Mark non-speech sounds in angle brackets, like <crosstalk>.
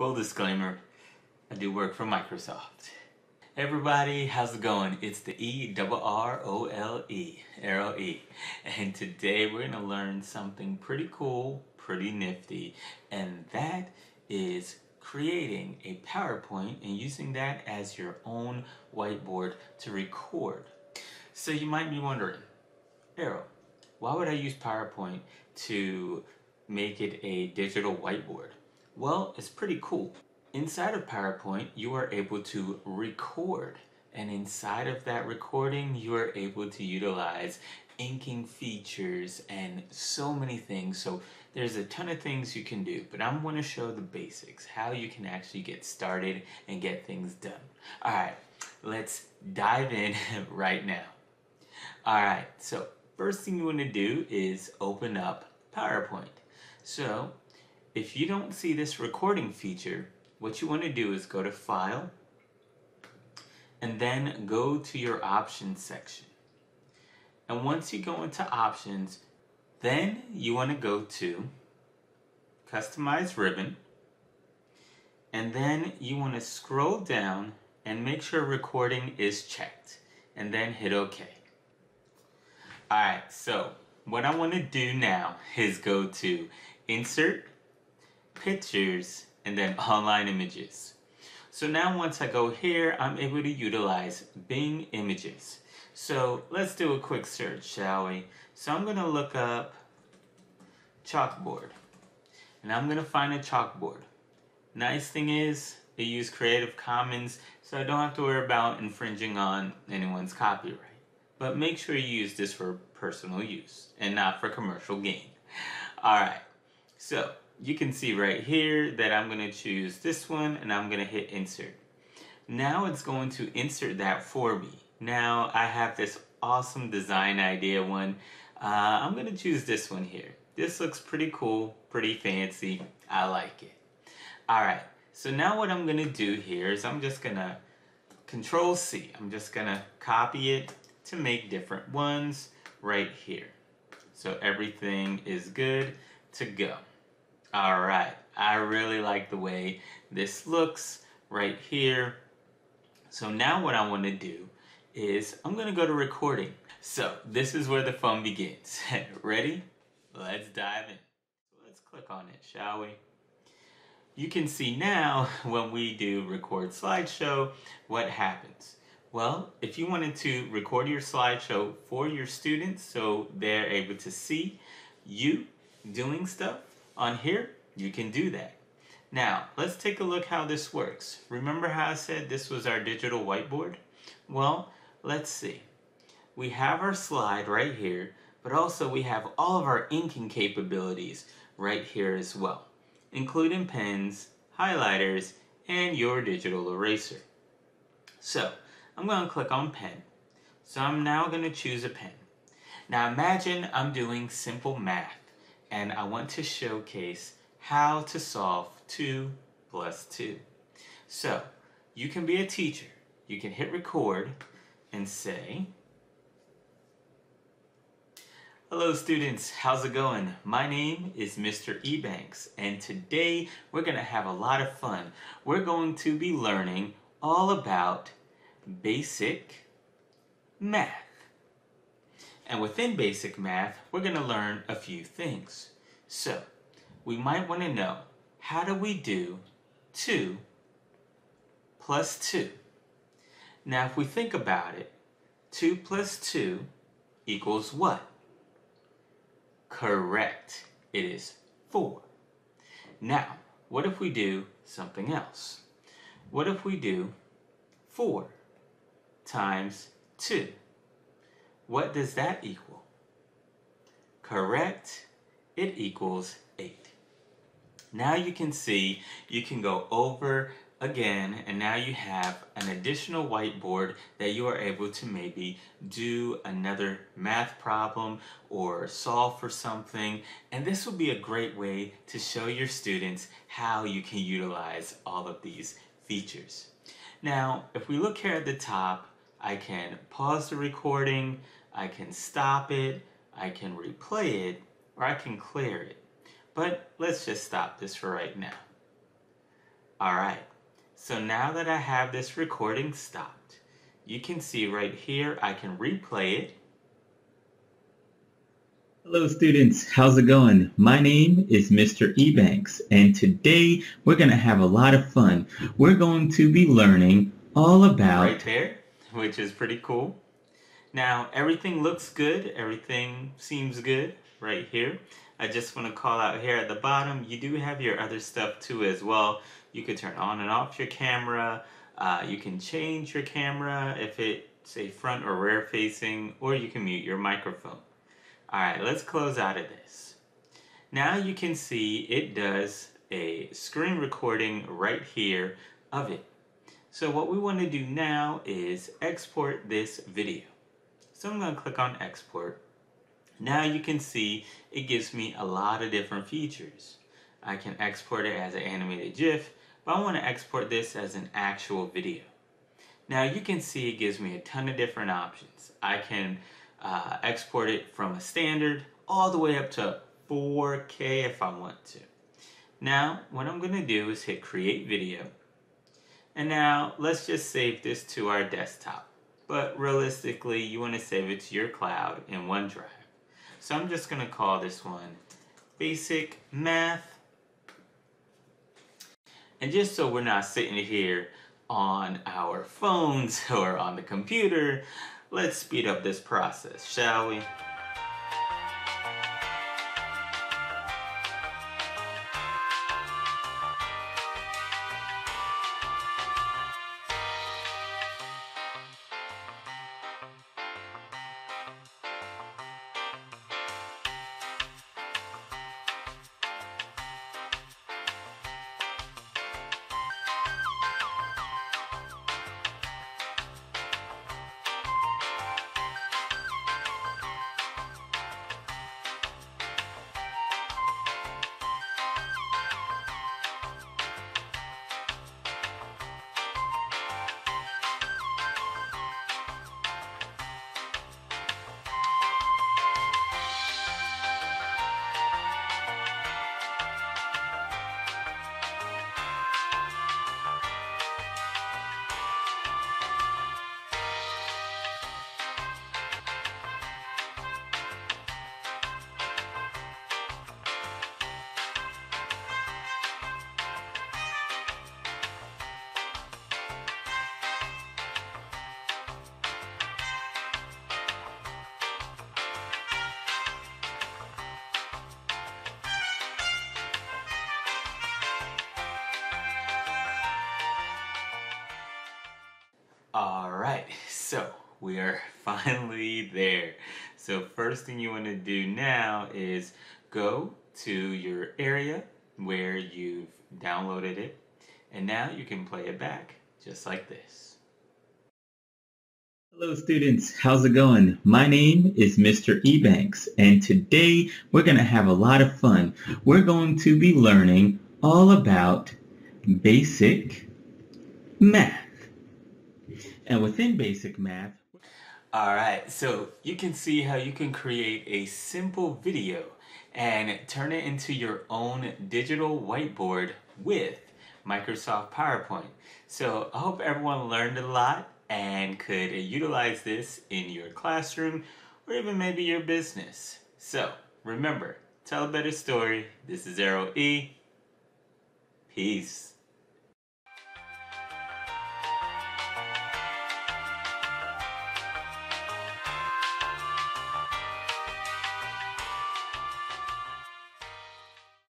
Full disclaimer, I do work for Microsoft. Everybody, how's it going? It's the E double R O L E, Errol E. And today we're gonna learn something pretty cool, pretty nifty, and that is creating a PowerPoint and using that as your own whiteboard to record. So you might be wondering, Arrow, why would I use PowerPoint to make it a digital whiteboard? Well, it's pretty cool. Inside of PowerPoint, you are able to record. And inside of that recording, you are able to utilize inking features and so many things. So there's a ton of things you can do, but I'm going to show the basics, how you can actually get started and get things done. All right, let's dive in <laughs> right now. All right, so first thing you want to do is open up PowerPoint. So if you don't see this recording feature, what you want to do is go to File, and then go to your Options section. And once you go into Options, then you want to go to Customize Ribbon, and then you want to scroll down and make sure recording is checked, and then hit OK. Alright, so what I want to do now is go to Insert, pictures, and then <laughs> online images. So now once I go here, I'm able to utilize Bing Images. So let's do a quick search, shall we? So I'm gonna look up chalkboard. And I'm gonna find a chalkboard. Nice thing is, they use Creative Commons, so I don't have to worry about infringing on anyone's copyright. But make sure you use this for personal use and not for commercial gain. <laughs> Alright, so you can see right here that I'm going to choose this one and I'm going to hit insert. Now it's going to insert that for me. Now I have this awesome design idea one. Uh, I'm going to choose this one here. This looks pretty cool, pretty fancy. I like it. Alright, so now what I'm going to do here is I'm just going to control C. I'm just going to copy it to make different ones right here. So everything is good to go. All right, I really like the way this looks right here. So now what I want to do is I'm going to go to recording. So this is where the fun begins. <laughs> Ready? Let's dive in. let's click on it, shall we? You can see now <laughs> when we do record slideshow, what happens. Well, if you wanted to record your slideshow for your students so they're able to see you doing stuff, on here, you can do that. Now, let's take a look how this works. Remember how I said this was our digital whiteboard? Well, let's see. We have our slide right here, but also we have all of our inking capabilities right here as well, including pens, highlighters, and your digital eraser. So, I'm going to click on pen. So I'm now going to choose a pen. Now imagine I'm doing simple math and I want to showcase how to solve 2 plus 2. So, you can be a teacher. You can hit record and say, Hello students, how's it going? My name is Mr. Ebanks and today we're going to have a lot of fun. We're going to be learning all about basic math. And within basic math, we're going to learn a few things. So, we might want to know, how do we do 2 plus 2? Now, if we think about it, 2 plus 2 equals what? Correct. It is 4. Now, what if we do something else? What if we do 4 times 2? What does that equal? Correct. It equals 8. Now you can see, you can go over again and now you have an additional whiteboard that you are able to maybe do another math problem or solve for something and this will be a great way to show your students how you can utilize all of these features. Now if we look here at the top I can pause the recording I can stop it, I can replay it, or I can clear it. But let's just stop this for right now. Alright, so now that I have this recording stopped, you can see right here I can replay it. Hello students, how's it going? My name is Mr. Ebanks and today we're going to have a lot of fun. We're going to be learning all about... Right there, which is pretty cool. Now everything looks good, everything seems good right here. I just want to call out here at the bottom, you do have your other stuff too as well. You could turn on and off your camera. Uh, you can change your camera if it's a front or rear facing, or you can mute your microphone. Alright, let's close out of this. Now you can see it does a screen recording right here of it. So what we want to do now is export this video. So I'm going to click on export. Now you can see it gives me a lot of different features. I can export it as an animated GIF, but I want to export this as an actual video. Now you can see it gives me a ton of different options. I can uh, export it from a standard all the way up to 4K if I want to. Now what I'm going to do is hit create video. And now let's just save this to our desktop. But realistically you want to save it to your cloud in OneDrive. So I'm just going to call this one Basic Math. And just so we're not sitting here on our phones <laughs> or on the computer, let's speed up this process, shall we? Alright, so we are <laughs> finally there. So first thing you want to do now is go to your area where you've downloaded it and now you can play it back just like this. Hello students, how's it going? My name is Mr. Ebanks and today we're going to have a lot of fun. We're going to be learning all about basic math. And within basic math, Alright, so you can see how you can create a simple video and turn it into your own digital whiteboard with Microsoft PowerPoint. So I hope everyone learned a lot and could utilize this in your classroom or even maybe your business. So remember, tell a better story. This is Errol E. Peace.